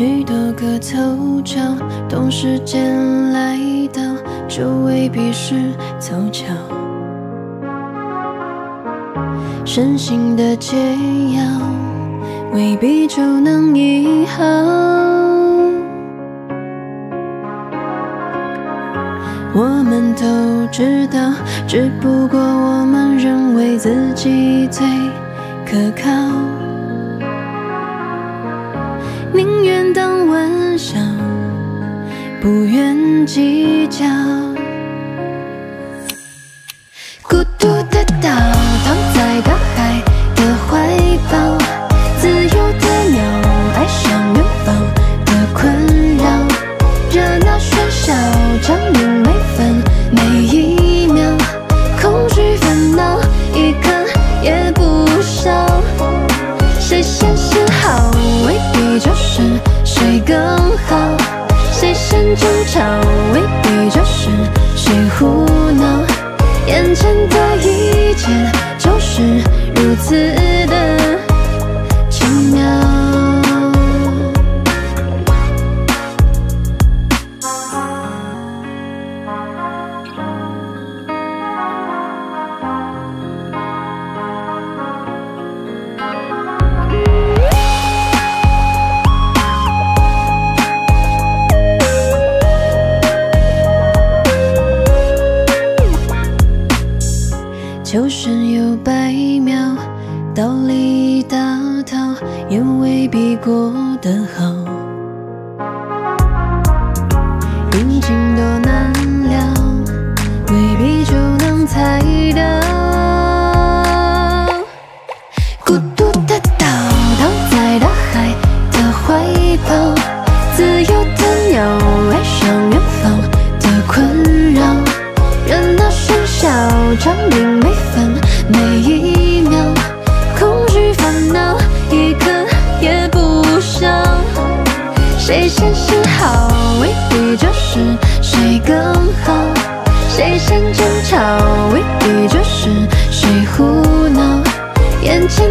许多个凑巧，等时间来到，就未必是凑巧。身心的解药，未必就能医好。我们都知道，只不过我们认为自己最可靠。计较。孤独的岛，躺在大海的怀抱，自由的鸟，爱上远方的困扰，热闹喧嚣，将与每分每一秒，恐惧烦恼，一刻也不少。谁先是好，未必就是谁更好；谁先争吵，未必就是谁胡闹。眼前的一切就是如此求生有百秒，道理一大套，也未必过得好。阴晴多难料，未必就能猜到。孤独的岛躺在大海的怀抱，自由的鸟爱上远方的困扰。任那喧嚣将明。谁先示好未必就是。谁更好谁先争吵未必就是。谁胡闹眼前